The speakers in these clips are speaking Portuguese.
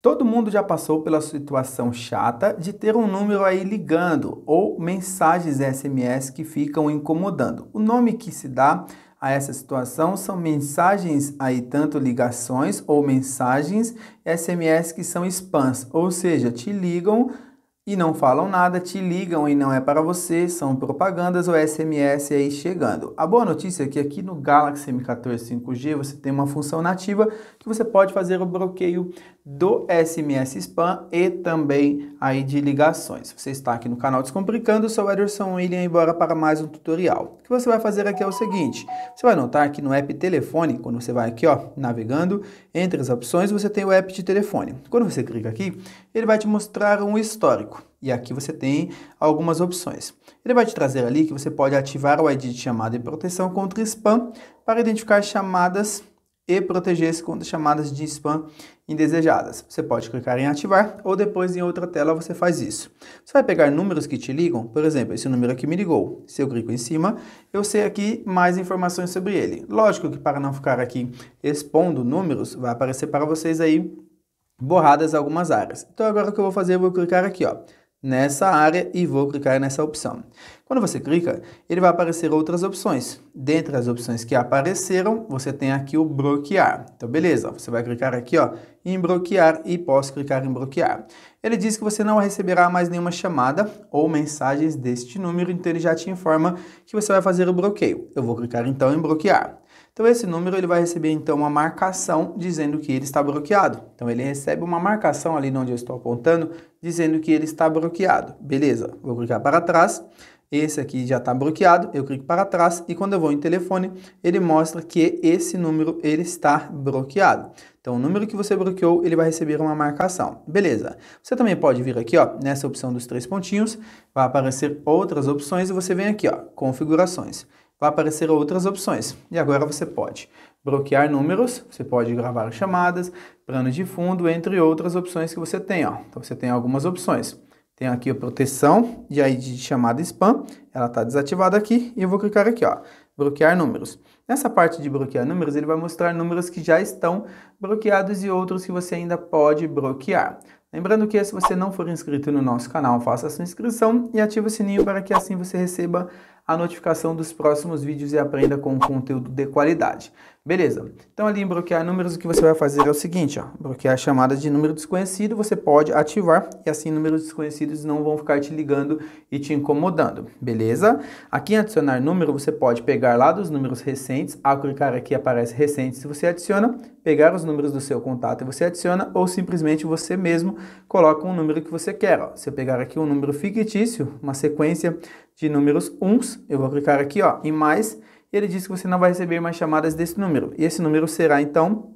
Todo mundo já passou pela situação chata de ter um número aí ligando ou mensagens SMS que ficam incomodando. O nome que se dá a essa situação são mensagens aí tanto ligações ou mensagens SMS que são spams, ou seja, te ligam e não falam nada, te ligam e não é para você, são propagandas ou SMS aí chegando. A boa notícia é que aqui no Galaxy M14 5G você tem uma função nativa que você pode fazer o bloqueio do SMS Spam e também aí de ligações. Você está aqui no canal Descomplicando, sou Ederson William e bora para mais um tutorial. O que você vai fazer aqui é o seguinte, você vai notar que no app telefone, quando você vai aqui ó, navegando, entre as opções você tem o app de telefone. Quando você clica aqui, ele vai te mostrar um histórico. E aqui você tem algumas opções. Ele vai te trazer ali que você pode ativar o ID de chamada e proteção contra spam para identificar chamadas e proteger-se contra chamadas de spam indesejadas. Você pode clicar em ativar ou depois em outra tela você faz isso. Você vai pegar números que te ligam, por exemplo, esse número aqui me ligou. Se eu clico em cima, eu sei aqui mais informações sobre ele. Lógico que para não ficar aqui expondo números, vai aparecer para vocês aí borradas algumas áreas. Então agora o que eu vou fazer, eu vou clicar aqui, ó, nessa área e vou clicar nessa opção. Quando você clica, ele vai aparecer outras opções. Dentre as opções que apareceram, você tem aqui o bloquear. Então, beleza, você vai clicar aqui ó, em bloquear e posso clicar em bloquear. Ele diz que você não receberá mais nenhuma chamada ou mensagens deste número, então ele já te informa que você vai fazer o bloqueio. Eu vou clicar então em bloquear. Então esse número ele vai receber então uma marcação dizendo que ele está bloqueado. Então ele recebe uma marcação ali onde eu estou apontando dizendo que ele está bloqueado. Beleza, vou clicar para trás. Esse aqui já está bloqueado, eu clico para trás e quando eu vou em telefone, ele mostra que esse número ele está bloqueado. Então, o número que você bloqueou, ele vai receber uma marcação. Beleza. Você também pode vir aqui, ó, nessa opção dos três pontinhos, vai aparecer outras opções e você vem aqui, ó, configurações vai aparecer outras opções. E agora você pode bloquear números, você pode gravar chamadas, plano de fundo, entre outras opções que você tem. Ó. Então você tem algumas opções. Tem aqui a proteção de ID de chamada spam, ela está desativada aqui e eu vou clicar aqui, ó, bloquear números. Nessa parte de bloquear números, ele vai mostrar números que já estão bloqueados e outros que você ainda pode bloquear. Lembrando que se você não for inscrito no nosso canal, faça a sua inscrição e ative o sininho para que assim você receba a notificação dos próximos vídeos e aprenda com conteúdo de qualidade. Beleza, então ali em bloquear números o que você vai fazer é o seguinte, ó, bloquear chamadas de número desconhecido, você pode ativar e assim números desconhecidos não vão ficar te ligando e te incomodando, beleza? Aqui em adicionar número, você pode pegar lá dos números recentes, ao clicar aqui aparece recentes, você adiciona, pegar os números do seu contato e você adiciona, ou simplesmente você mesmo coloca um número que você quer, ó. Se eu pegar aqui um número fictício, uma sequência de números uns, eu vou clicar aqui ó, em mais, e ele diz que você não vai receber mais chamadas desse número. E esse número será então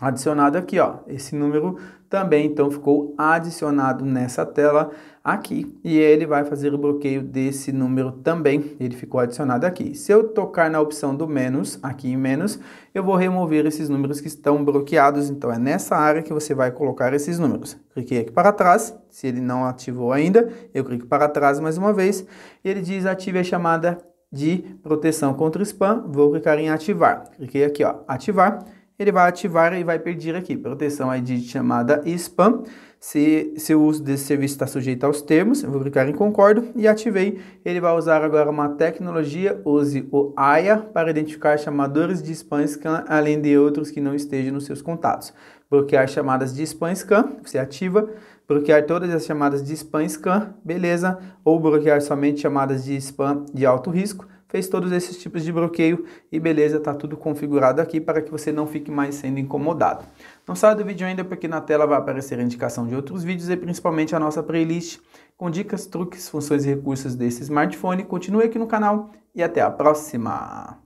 adicionado aqui, ó. Esse número também então ficou adicionado nessa tela aqui e ele vai fazer o bloqueio desse número também. Ele ficou adicionado aqui. Se eu tocar na opção do menos, aqui em menos, eu vou remover esses números que estão bloqueados. Então é nessa área que você vai colocar esses números. Cliquei aqui para trás, se ele não ativou ainda, eu clico para trás mais uma vez e ele diz ative a chamada de proteção contra spam. Vou clicar em ativar. Cliquei aqui, ó, ativar ele vai ativar e vai pedir aqui proteção ID chamada spam. Se, se o uso desse serviço está sujeito aos termos, eu vou clicar em concordo e ativei. Ele vai usar agora uma tecnologia, use o AIA para identificar chamadores de spam scan, além de outros que não estejam nos seus contatos. Bloquear chamadas de spam scan, você ativa. Bloquear todas as chamadas de spam scan, beleza. Ou bloquear somente chamadas de spam de alto risco fez todos esses tipos de bloqueio e beleza, está tudo configurado aqui para que você não fique mais sendo incomodado. Não saia do vídeo ainda porque na tela vai aparecer a indicação de outros vídeos e principalmente a nossa playlist com dicas, truques, funções e recursos desse smartphone. Continue aqui no canal e até a próxima!